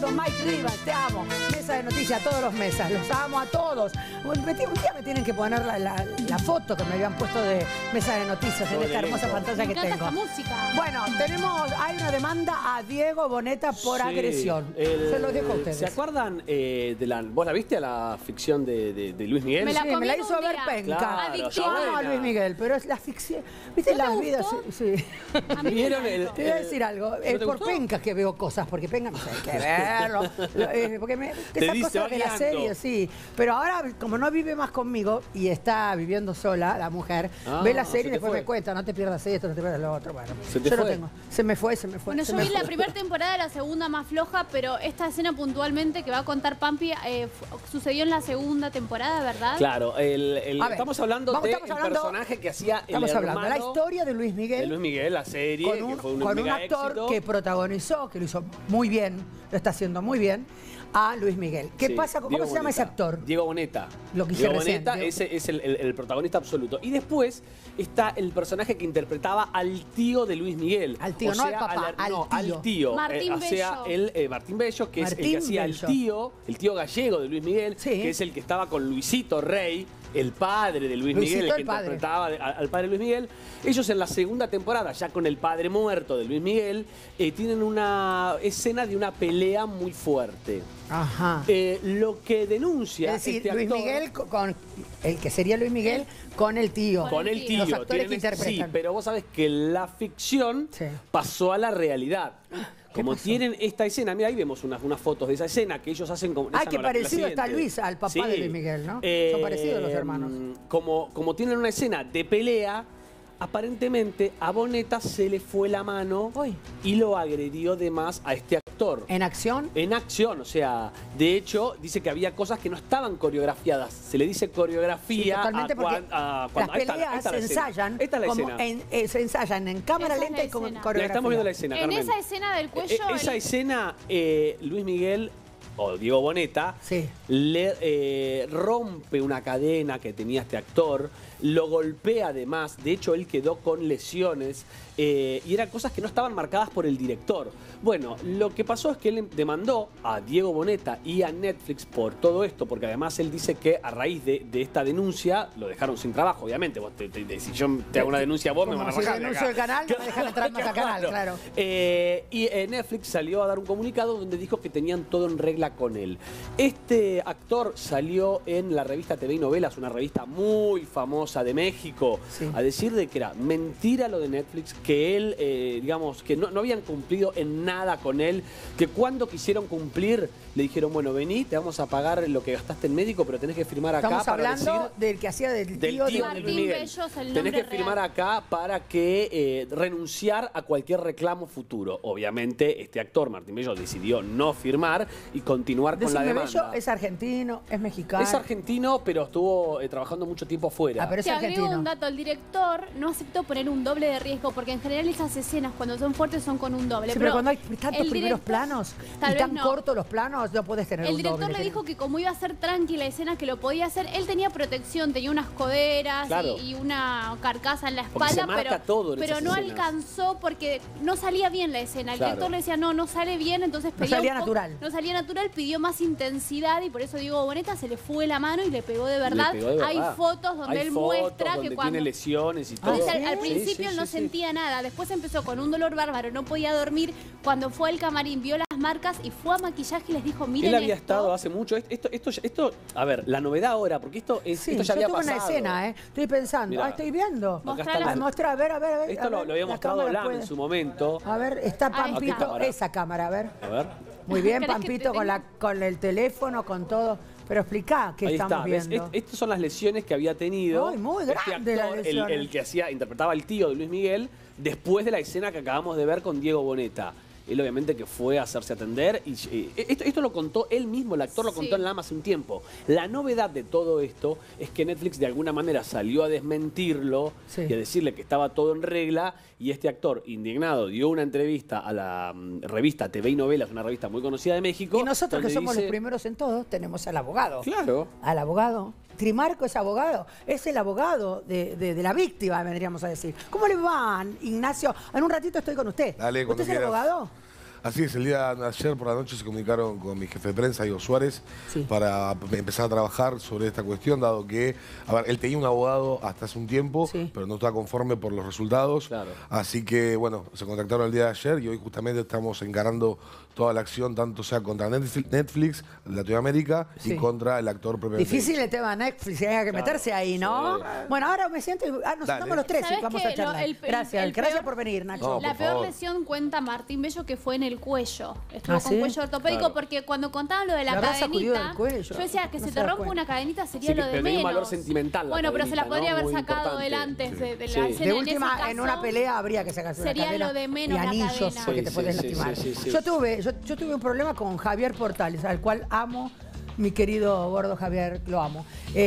Don Mike Rivas, te amo. Mesa de noticias, todos los mesas, los amo a todos. Un día me tienen que poner la, la- la foto que me habían puesto de mesa de noticias en esta hermosa pantalla Me que tengo. esta música. Bueno, tenemos, hay una demanda a Diego Boneta por Sí, agresión. el- Se lo dejo a ustedes. ¿Se acuerdan eh, de la. ¿Vos la viste a la ficción de, de- de Luis Miguel? Me la Sí, me la hizo un ver día. penca. Claro, Yo Adicción. amo a. Luis Miguel, pero es la ficción. ¿Viste ¿No te las vidas? gustó? Sí. sí. A mí ¿Vieron el- Te voy a decir algo, ¿No es te por gustó? pencas que veo cosas, porque penca no sé, hay que eh, porque me, cosas va de la serie, sí. Pero ahora, como no vive más conmigo y está viviendo sola, la mujer, Ah, ve la se serie y después fue. me cuenta, no te pierdas esto, no te pierdas lo otro. Bueno, ¿Se te yo lo tengo. Se me fue, se me fue. Bueno, yo vi la primera temporada, la segunda más floja, pero esta escena puntualmente que va a contar Pampi eh, sucedió en la segunda temporada, ¿verdad? Claro, el- el- ver, estamos hablando vamos, estamos hablando- personaje que hacía el Estamos hablando de la historia de Luis Miguel. de Luis Miguel, la serie, con un, que fue un, con un actor éxito. que protagonizó, que lo hizo muy bien, lo está haciendo muy bien, a Luis Miguel. ¿Qué Sí, pasa? ¿Cómo Diego se llama ese actor? Diego Boneta. Lo que Diego recién, Boneta Diego- ese es el, el- el protagonista absoluto. Y después está el personaje que interpretaba al tío de Luis Miguel. Al tío, O no al sea, papá, al, no, al tío. al tío. Martín Eh, o sea, Bello. el, eh, Martín Bello, que es el que hacía Bello. el tío, el tío gallego de Luis Miguel, Sí. que es el que estaba con Luisito Rey. El padre de Luis Luisito, Miguel, el que padre. interpretaba de- a- al padre de Luis Miguel. Ellos en la segunda temporada, ya con el padre muerto de Luis Miguel, eh, tienen una escena de una pelea muy fuerte. Ajá. Eh, lo que denuncia es decir, este Luis actor- Miguel co- con, el que sería Luis Miguel con el tío. con el tío. Los actores tienen que interpretan. Sí, pero vos sabés que la ficción Sí. pasó a la realidad. Como pasó? tienen esta escena, mira, ahí vemos unas, unas fotos de esa escena que ellos hacen como. Ah, no, la parecido está. Luis al papá de Luis Miguel, ¿no? Eh, Son parecidos los hermanos. Como, como tienen una escena de pelea, aparentemente a Boneta se le fue la mano Uy. y lo agredió de más a este actor. En acción, En acción, o sea, de hecho, dice que había cosas que no estaban coreografiadas. Se le dice sí, coreografía totalmente a, porque cuan- a las cuando. ahí peleas está la se escena. ensayan, Esta es la como escena. en- eh, se ensayan en cámara Esa lenta la y con escena. coreografía. Ya estamos viendo la escena, En Carmen. esa escena del cuello. Eh, esa el- escena, eh, Luis Miguel o Diego Boneta Sí. le eh, rompe una cadena que tenía este actor, lo golpea además, de hecho él quedó con lesiones eh, y eran cosas que no estaban marcadas por el director. Bueno, lo que pasó es que él demandó a Diego Boneta y a Netflix por todo esto, porque además él dice que a raíz de, de esta denuncia lo dejaron sin trabajo, obviamente. Vos te- te- si yo te hago una denuncia a vos, me van a si rajar de denuncio el canal, me dejan entrar más al canal, claro. Eh, y Netflix salió a dar un comunicado donde dijo que tenían todo en regla con él. Este actor salió en la revista TV y Novelas, una revista muy famosa de México, Sí. a decir de que era mentira lo de Netflix, que él, eh, digamos, que no, no habían cumplido en nada con él, que cuando quisieron cumplir le dijeron, bueno, vení, te vamos a pagar lo que gastaste en médico, pero tenés que firmar acá Estamos para hablando decir del que hacía del del tío, de Martín Miguel. Bello es el Tenés que firmar acá para que eh, renunciar a cualquier reclamo futuro. Obviamente, este actor, Martín Bello, decidió no firmar y continuar con la demanda. Bello es argentino, es mexicano. Es argentino, pero estuvo eh, trabajando mucho tiempo afuera. Ah, pero es Te agrego argentino. un dato, el director no aceptó poner un doble de riesgo, porque en general esas escenas cuando son fuertes son con un doble. Sí, pero cuando hay tantos el primeros director- planos Tal y vez tan no. cortos los planos, no puedes tener El un director doble. le que- dijo que como iba a ser tranquila la escena, que lo podía hacer, él tenía protección, tenía unas coderas Claro. y, y una carcasa en la espalda, marca pero, todo en pero esas no escenas. alcanzó porque no salía bien la escena. El Claro. director le decía, no, no sale bien, entonces No pedía salía un poco- natural. No salía natural, pidió más intensidad y por eso Diego Boneta se le fue la mano y le pegó de verdad. pegó de Hay fotos donde Hay él fotos muestra donde que cuando... tiene lesiones y todo. Dice, ¿sí? al, principio sí, no sí, sí. sentía nada, después empezó con un dolor bárbaro, no podía dormir. Cuando fue al camarín vio las marcas y fue a maquillaje y les dijo, miren Él había esto". estado hace mucho. Esto, esto, esto, a ver, la novedad ahora, porque esto, es, Sí, esto ya yo había tuve pasado. una escena, ¿eh? Estoy pensando, Mirá. ah, estoy viendo. Acá Mostrá está la- Ah, Mostra, a ver, a ver, a ver. Esto a lo, ver, lo había mostrado Lam puede- en su momento. A ver, está está. Pampito, Ahora. esa cámara, a ver. A ver. Muy bien, ¿Querés que te Pampito, con, la, con el teléfono, con todo. Pero explica qué Ahí estamos está, viendo. Est- Estas son las lesiones que había tenido. Ay, muy este grande actor, el que hacía, interpretaba al tío de Luis Miguel, después de la escena que acabamos de ver con Diego Boneta. Él obviamente que fue a hacerse atender y esto, esto lo contó él mismo, el actor lo contó Sí. en LAM hace un tiempo. La novedad de todo esto es que Netflix de alguna manera salió a desmentirlo Sí. y a decirle que estaba todo en regla y este actor indignado dio una entrevista a la mm, revista TV y Novelas, una revista muy conocida de México. Y nosotros que somos dice- los primeros en todo, tenemos al abogado. Claro. Al abogado. Trimarco es abogado, es el abogado de, de- de la víctima, vendríamos a decir. ¿Cómo le van, Ignacio? En un ratito estoy con usted. Dale, ¿Usted es el abogado? Así es, el día de ayer por la noche se comunicaron con mi jefe de prensa, Diego Suárez, Sí. para empezar a trabajar sobre esta cuestión, dado que, a ver, él tenía un abogado hasta hace un tiempo, Sí. pero no estaba conforme por los resultados. Claro. Así que, bueno, se contactaron el día de ayer y hoy justamente estamos encarando toda la acción, tanto sea contra Netflix, Latinoamérica, Sí. y contra el actor propiamente. Difícil el tema de Netflix, hay que meterse ahí, ¿no? sí. Bueno, ahora me siento. Ah, nos Dale. sentamos los tres y ¿Sabés vamos a charlar. Lo- el- el- gracias, el gracias peor- por venir, Nacho. No, la por peor favor. lesión cuenta Martín Bello que fue en el cuello. Estuvo ¿Ah, con sí? cuello ortopédico Claro. porque cuando contaban lo de la, sacudido cadenita, del cuello. yo decía que No se se te cuenta. una cadenita sería Sí, lo de pero tenía menos. un valor sentimental la Bueno, pero se la podría ¿no? haber Muy sacado del antes de, de la. De En última, ese en una pelea habría que sacarse una sería cadena lo de menos y la anillos cadena. porque Sí, te sí, puedes sí, lastimar. sí, sí, sí. Yo tuve, yo, yo tuve un problema con Javier Portales, al cual amo, mi querido gordo Javier, lo amo. Este,